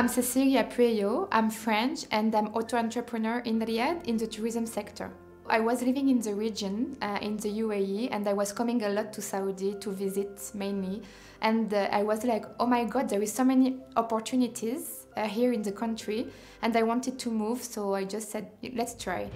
I'm Cecilia Pueyo, I'm French and I'm auto-entrepreneur in Riyadh in the tourism sector. I was living in the region, uh, in the UAE, and I was coming a lot to Saudi to visit mainly. And uh, I was like, oh my god, there is so many opportunities uh, here in the country, and I wanted to move, so I just said, let's try.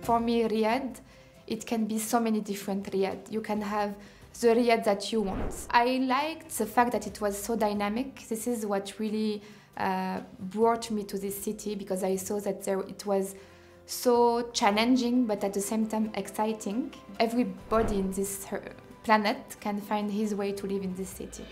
For me, Riyadh it can be so many different Riyadh. You can have the Riyadh that you want. I liked the fact that it was so dynamic. This is what really uh, brought me to this city because I saw that there, it was so challenging but at the same time exciting. Everybody in this uh, planet can find his way to live in this city.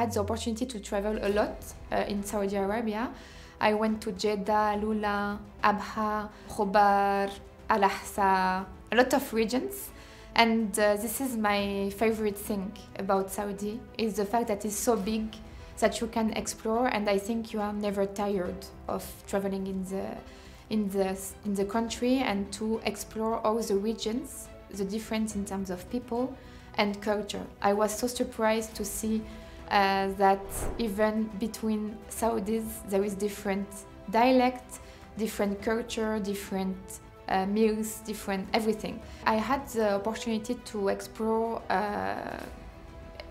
Had the opportunity to travel a lot uh, in Saudi Arabia. I went to Jeddah, Lula, Abha, Khobar, Al Ahsa, a lot of regions. And uh, this is my favorite thing about Saudi is the fact that it's so big that you can explore and I think you are never tired of traveling in the in the in the country and to explore all the regions, the difference in terms of people and culture. I was so surprised to see uh, that even between Saudis there is different dialect, different culture, different uh, meals, different everything. I had the opportunity to explore uh,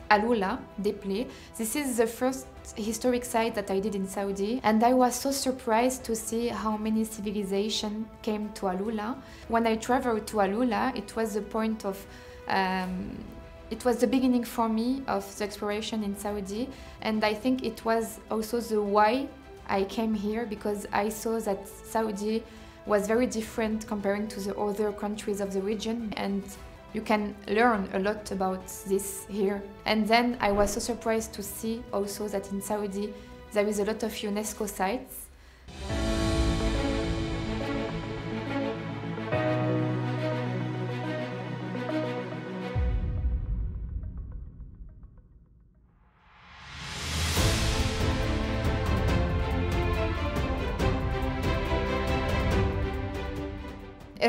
Alula deeply. This is the first historic site that I did in Saudi and I was so surprised to see how many civilizations came to Alula. When I traveled to Alula, it was the point of um, it was the beginning for me of the exploration in Saudi and I think it was also the why I came here because I saw that Saudi was very different comparing to the other countries of the region and you can learn a lot about this here. And then I was so surprised to see also that in Saudi there is a lot of UNESCO sites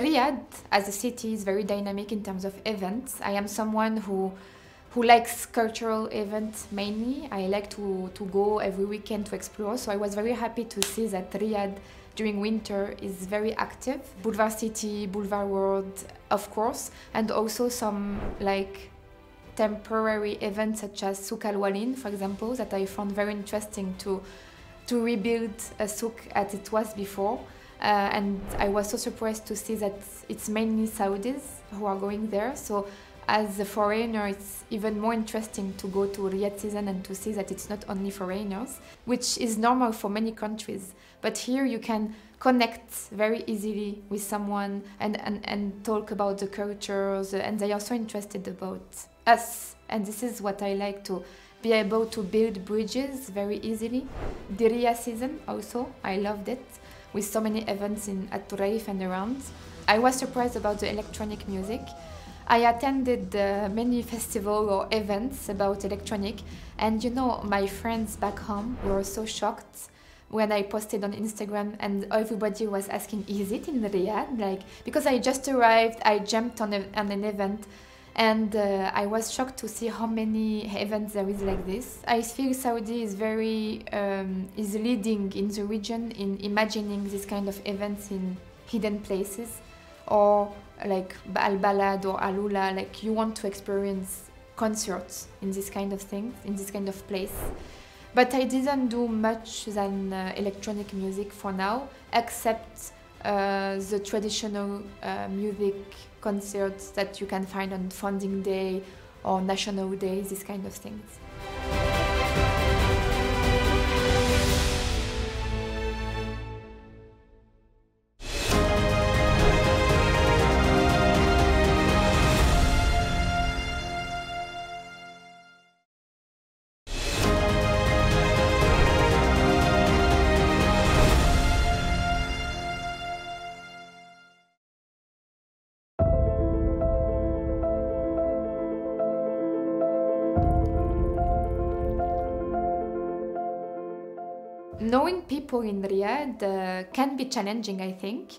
Riyadh as a city is very dynamic in terms of events. I am someone who who likes cultural events mainly. I like to, to go every weekend to explore. So I was very happy to see that Riyadh during winter is very active. Boulevard City, Boulevard World, of course, and also some like temporary events such as Souk Al Awaleen, for example, that I found very interesting to to rebuild a souk as it was before. Uh, and I was so surprised to see that it's mainly Saudis who are going there. So as a foreigner, it's even more interesting to go to Riyadh season and to see that it's not only foreigners, which is normal for many countries. But here you can connect very easily with someone and, and, and talk about the cultures, and they are so interested about us. And this is what I like to be able to build bridges very easily. The Riyadh season also, I loved it with so many events in at Turaif and around. I was surprised about the electronic music. I attended uh, many festivals or events about electronic, and you know, my friends back home were so shocked when I posted on Instagram, and everybody was asking, "Is it in Riyadh?" Like because I just arrived, I jumped on, a, on an event and uh, I was shocked to see how many events there is like this. I feel Saudi is very um, is leading in the region in imagining this kind of events in hidden places, or like Al Balad or Alula. Like you want to experience concerts in this kind of things in this kind of place. But I didn't do much than uh, electronic music for now, except uh, the traditional uh, music concerts that you can find on Founding Day or National Day, these kind of things. Knowing people in Riyadh uh, can be challenging, I think.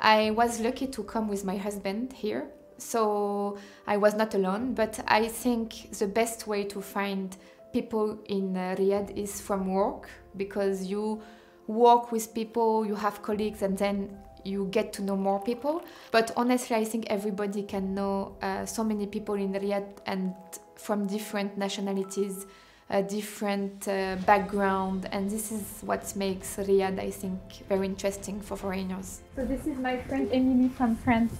I was lucky to come with my husband here, so I was not alone. But I think the best way to find people in uh, Riyadh is from work because you work with people, you have colleagues, and then you get to know more people. But honestly, I think everybody can know uh, so many people in Riyadh and from different nationalities, a different uh, background and this is what makes Riyadh I think very interesting for foreigners. So this is my friend Emily from France.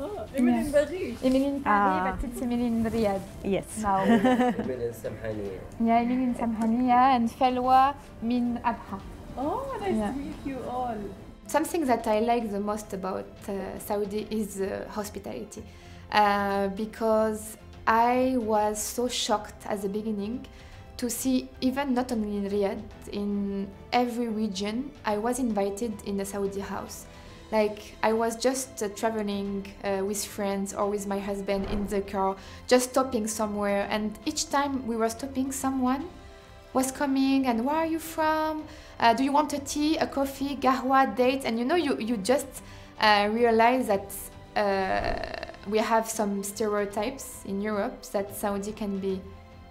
Oh, Emily yeah. in Paris. Emily in Paris, ah. but it's Emily in Riyadh. Yes. Now. Emily in Samhania. Yeah, Emily in Samhania, and Felwa min Abha. Oh, nice yeah. to meet you all. Something that I like the most about uh, Saudi is uh, hospitality uh, because I was so shocked at the beginning to see even not only in Riyadh, in every region, I was invited in the Saudi house. Like I was just uh, traveling uh, with friends or with my husband in the car, just stopping somewhere, and each time we were stopping, someone was coming and where are you from? Uh, do you want a tea, a coffee, gahwa, date? And you know, you, you just uh, realize that uh, we have some stereotypes in Europe that Saudi can be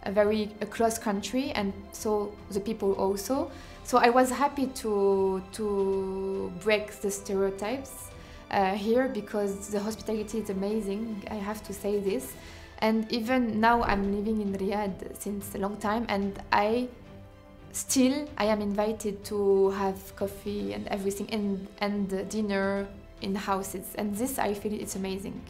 a very close country, and so the people also. So I was happy to to break the stereotypes uh, here because the hospitality is amazing. I have to say this. And even now, I'm living in Riyadh since a long time, and I still I am invited to have coffee and everything and and dinner in houses, and this I feel it's amazing.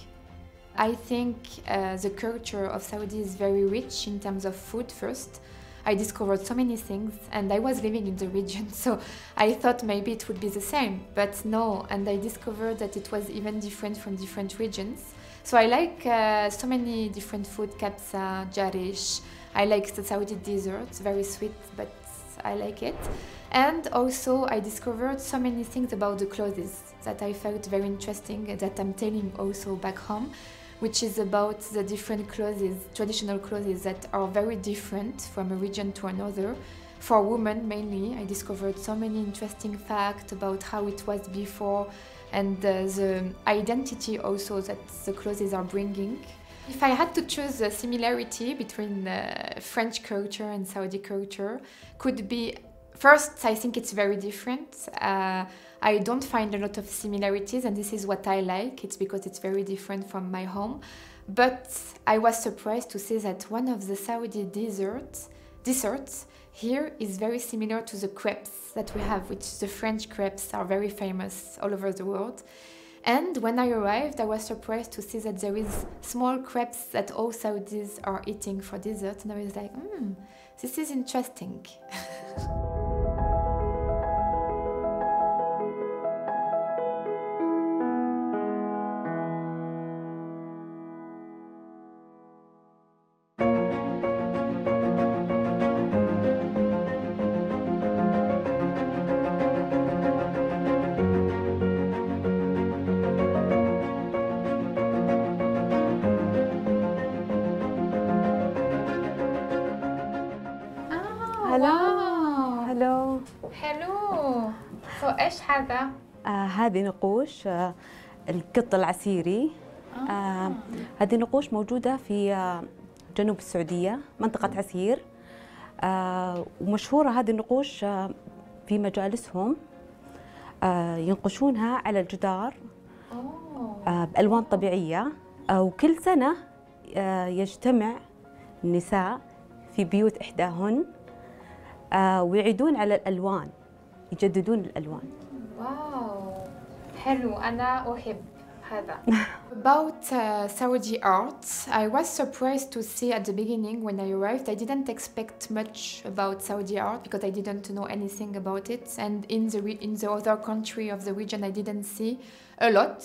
I think uh, the culture of Saudi is very rich in terms of food. First, I discovered so many things, and I was living in the region, so I thought maybe it would be the same, but no. And I discovered that it was even different from different regions. So I like uh, so many different food, kabsa, jarish. I like the Saudi desserts, very sweet, but I like it. And also I discovered so many things about the clothes that I felt very interesting that I'm telling also back home, which is about the different clothes, traditional clothes that are very different from a region to another. For women mainly, I discovered so many interesting facts about how it was before and uh, the identity also that the clothes are bringing. If I had to choose a similarity between uh, French culture and Saudi culture, could be first, I think it's very different. Uh, I don't find a lot of similarities, and this is what I like. It's because it's very different from my home. But I was surprised to see that one of the Saudi desserts, desserts here is very similar to the crepes that we have, which the French crepes are very famous all over the world. And when I arrived, I was surprised to see that there is small crepes that all Saudis are eating for dessert, and I was like, hmm, this is interesting. هذه نقوش آه القط العسيري. آه. هذه نقوش موجودة في آه جنوب السعودية منطقة عسير. آه ومشهورة هذه النقوش آه في مجالسهم. آه ينقشونها على الجدار. آه بألوان طبيعية. آه وكل سنة آه يجتمع النساء في بيوت إحداهن آه ويعيدون على الألوان يجددون الألوان. واو. حلو أنا أحب هذا About uh, Saudi art, I was surprised to see at the beginning when I arrived. I didn't expect much about Saudi art because I didn't know anything about it, and in the re- in the other country of the region, I didn't see a lot.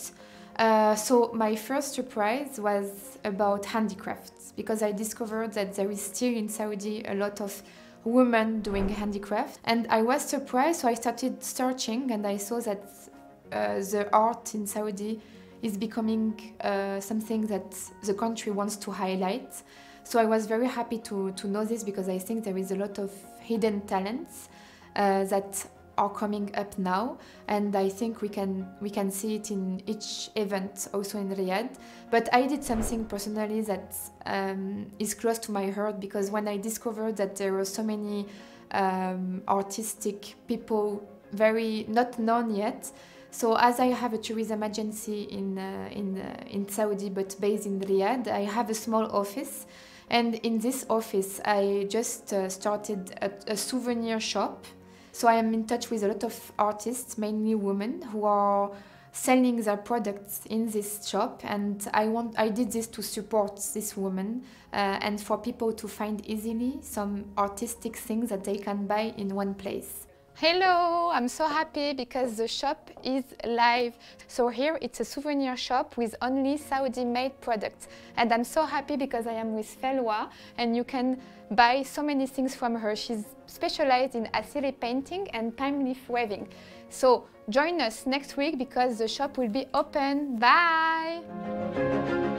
Uh, so my first surprise was about handicrafts because I discovered that there is still in Saudi a lot of women doing handicraft, and I was surprised. So I started searching, and I saw that uh, the art in Saudi is becoming uh, something that the country wants to highlight. So I was very happy to, to know this because I think there is a lot of hidden talents uh, that are coming up now, and I think we can we can see it in each event also in Riyadh. But I did something personally that um, is close to my heart because when I discovered that there were so many um, artistic people, very not known yet. So as I have a tourism agency in uh, in uh, in Saudi but based in Riyadh, I have a small office and in this office, I just uh, started a, a, souvenir shop. So I am in touch with a lot of artists, mainly women, who are selling their products in this shop. And I want, I did this to support this woman uh, and for people to find easily some artistic things that they can buy in one place. Hello, I'm so happy because the shop is live. So here it's a souvenir shop with only Saudi-made products. And I'm so happy because I am with Felwa and you can buy so many things from her. She's specialized in Asiri painting and time leaf weaving. So join us next week because the shop will be open. Bye!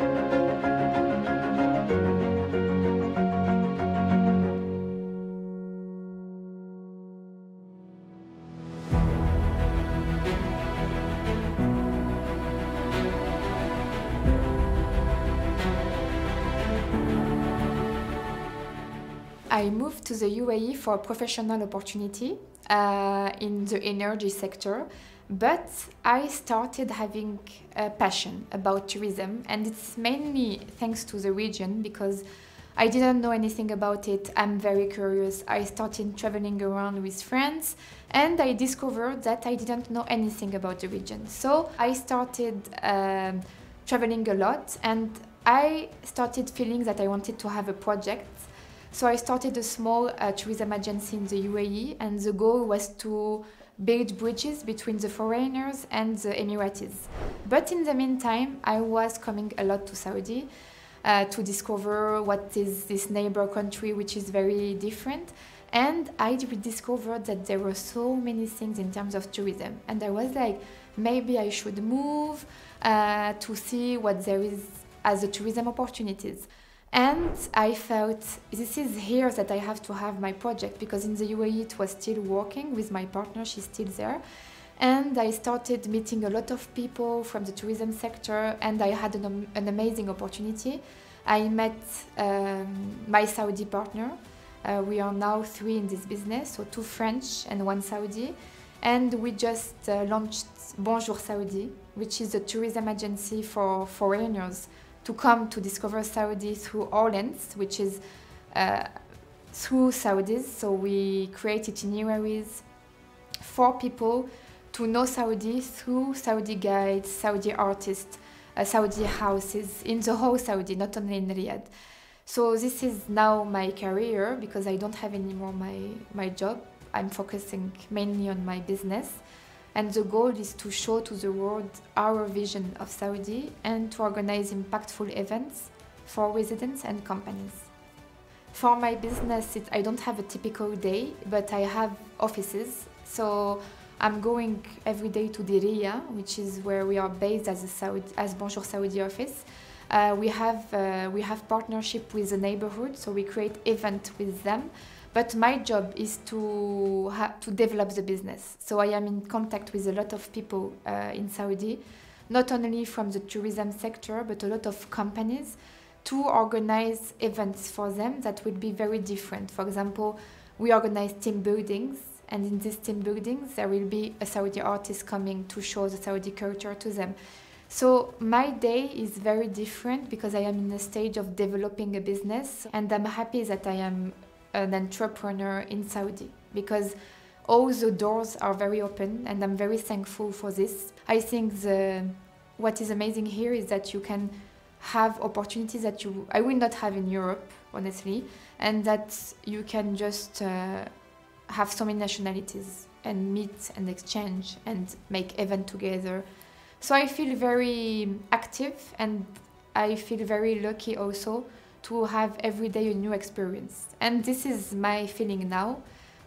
I moved to the UAE for a professional opportunity uh, in the energy sector, but I started having a passion about tourism, and it's mainly thanks to the region because I didn't know anything about it. I'm very curious. I started traveling around with friends and I discovered that I didn't know anything about the region. So I started um, traveling a lot and I started feeling that I wanted to have a project so I started a small uh, tourism agency in the UAE, and the goal was to build bridges between the foreigners and the Emiratis. But in the meantime, I was coming a lot to Saudi uh, to discover what is this neighbor country, which is very different. And I discovered that there were so many things in terms of tourism. And I was like, maybe I should move uh, to see what there is as a tourism opportunities. And I felt this is here that I have to have my project because in the UAE it was still working with my partner, she's still there. And I started meeting a lot of people from the tourism sector, and I had an, an amazing opportunity. I met um, my Saudi partner. Uh, we are now three in this business, so two French and one Saudi. And we just uh, launched Bonjour Saudi, which is a tourism agency for foreigners to come to discover Saudi through our lens, which is uh, through Saudis. So we create itineraries for people to know Saudi through Saudi guides, Saudi artists, uh, Saudi houses in the whole Saudi, not only in Riyadh. So this is now my career because I don't have anymore my, my job. I'm focusing mainly on my business. And the goal is to show to the world our vision of Saudi and to organize impactful events for residents and companies. For my business, it, I don't have a typical day, but I have offices. So I'm going every day to Diriyah, which is where we are based as a Saudi, as Bonjour Saudi office. Uh, we have uh, we have partnership with the neighborhood, so we create event with them. But my job is to to develop the business. So I am in contact with a lot of people uh, in Saudi, not only from the tourism sector, but a lot of companies to organize events for them that will be very different. For example, we organize team buildings, and in these team buildings, there will be a Saudi artist coming to show the Saudi culture to them. So my day is very different because I am in a stage of developing a business, and I'm happy that I am an entrepreneur in Saudi because all the doors are very open and I'm very thankful for this. I think the what is amazing here is that you can have opportunities that you I will not have in Europe honestly and that you can just uh, have so many nationalities and meet and exchange and make event together. So I feel very active and I feel very lucky also to have every day a new experience. And this is my feeling now,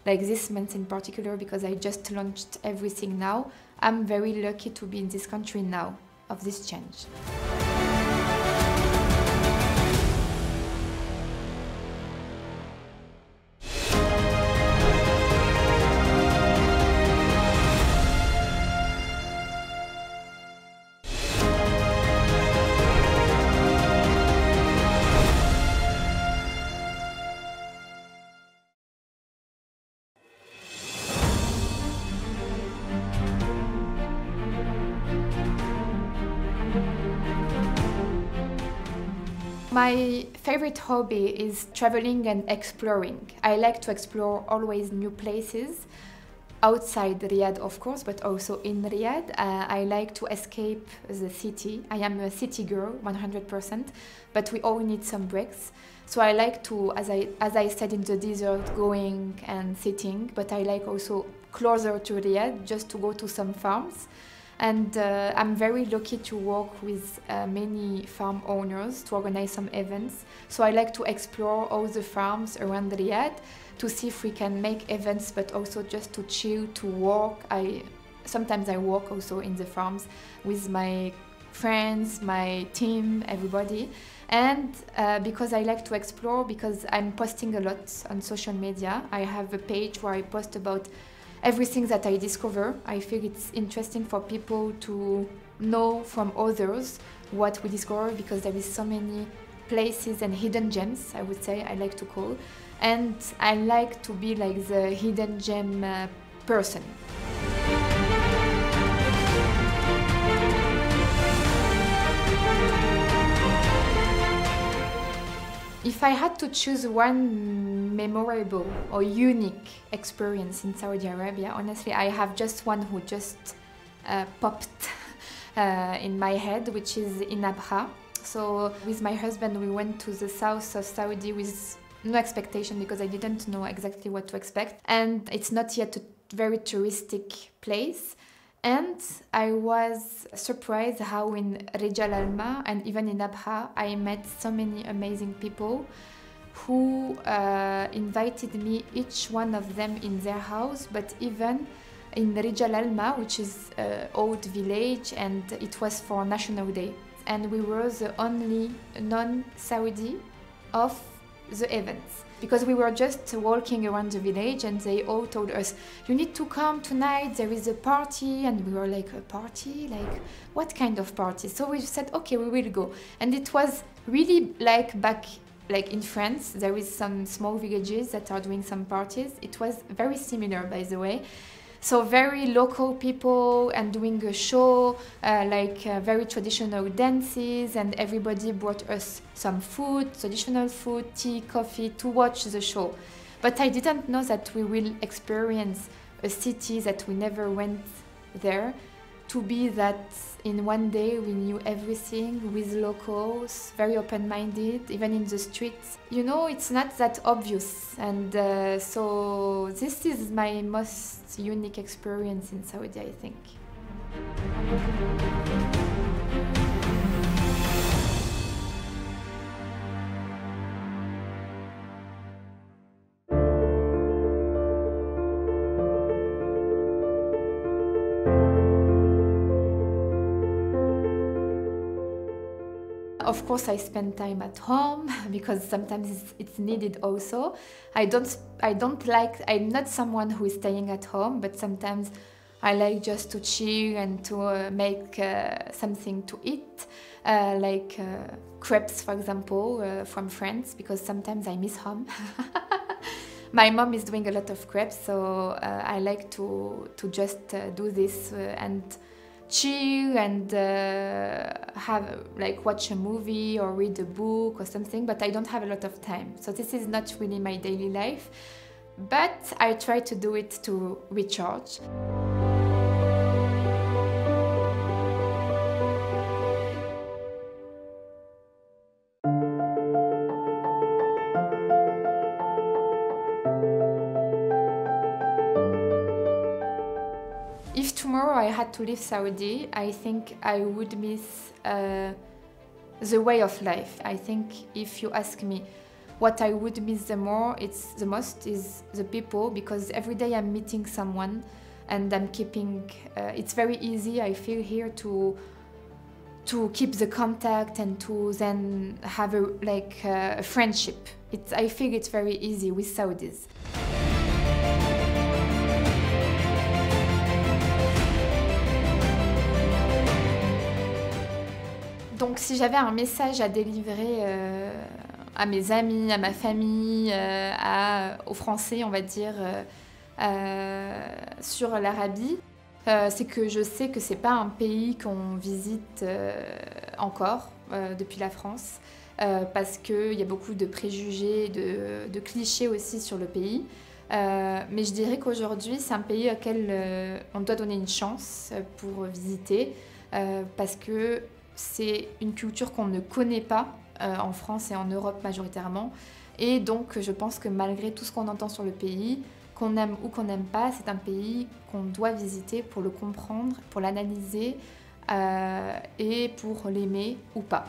like this month in particular, because I just launched everything now. I'm very lucky to be in this country now of this change. Favorite hobby is traveling and exploring. I like to explore always new places outside Riyadh, of course, but also in Riyadh. Uh, I like to escape the city. I am a city girl, 100%, but we all need some breaks. So I like to, as I, as I said in the desert, going and sitting, but I like also closer to Riyadh just to go to some farms and uh, I'm very lucky to work with uh, many farm owners to organize some events. So I like to explore all the farms around Riyadh to see if we can make events, but also just to chill, to walk. I sometimes I walk also in the farms with my friends, my team, everybody. And uh, because I like to explore, because I'm posting a lot on social media, I have a page where I post about everything that I discover. I feel it's interesting for people to know from others what we discover because there is so many places and hidden gems, I would say, I like to call. And I like to be like the hidden gem uh, person. If I had to choose one memorable or unique experience in Saudi Arabia, honestly, I have just one who just uh, popped uh, in my head, which is in Abha. So, with my husband, we went to the south of Saudi with no expectation because I didn't know exactly what to expect. And it's not yet a very touristic place. And I was surprised how in Rijal Alma and even in Abha, I met so many amazing people who uh, invited me, each one of them in their house, but even in Rijal Alma, which is an old village, and it was for National Day. And we were the only non Saudi of the events because we were just walking around the village and they all told us you need to come tonight there is a party. And we were like a party? Like what kind of party? So we said okay we will go. And it was really like back like in France there is some small villages that are doing some parties. It was very similar by the way so very local people and doing a show uh, like uh, very traditional dances and everybody brought us some food traditional food tea coffee to watch the show. But i didn't know that we will experience a city that we never went there to be that in one day we knew everything with locals, very open minded, even in the streets. You know, it's not that obvious. And uh, so, this is my most unique experience in Saudi, I think. Course, I spend time at home because sometimes it's, it's, needed also. I don't, I don't like, I'm not someone who is staying at home, but sometimes I like just to chill and to uh, make uh, something to eat, uh, like uh, crepes, for example, uh, from France, because sometimes I miss home. My mom is doing a lot of crepes, so uh, I like to, to just do this and chill and uh, have like watch a movie or read a book or something but i don't have a lot of time. So this is not really my daily life but i try to do it to recharge had to leave Saudi, I think I would miss uh, the way of life. I think if you ask me what I would miss the more, it's the most is the people because every day I'm meeting someone and I'm keeping. Uh, it's very easy. I feel here to to keep the contact and to then have a like uh, a friendship. It's I feel it's very easy with Saudis. Donc si j'avais un message à délivrer euh, à mes amis, à ma famille, euh, aux Français, on va dire, euh, sur l'Arabie, c'est que je sais que c'est pas un pays qu'on visite encore depuis la France, parce qu'il y a beaucoup de préjugés, de, clichés aussi sur le pays. Mais je dirais qu'aujourd'hui, c'est un pays auquel on doit donner une chance pour visiter, parce que c'est une culture qu'on ne connaît pas euh, en France et en Europe majoritairement. Et donc, je pense que malgré tout ce qu'on entend sur le pays, qu'on aime ou qu'on n'aime pas, c'est un pays qu'on doit visiter pour le comprendre, pour l'analyser euh, et pour l'aimer ou pas.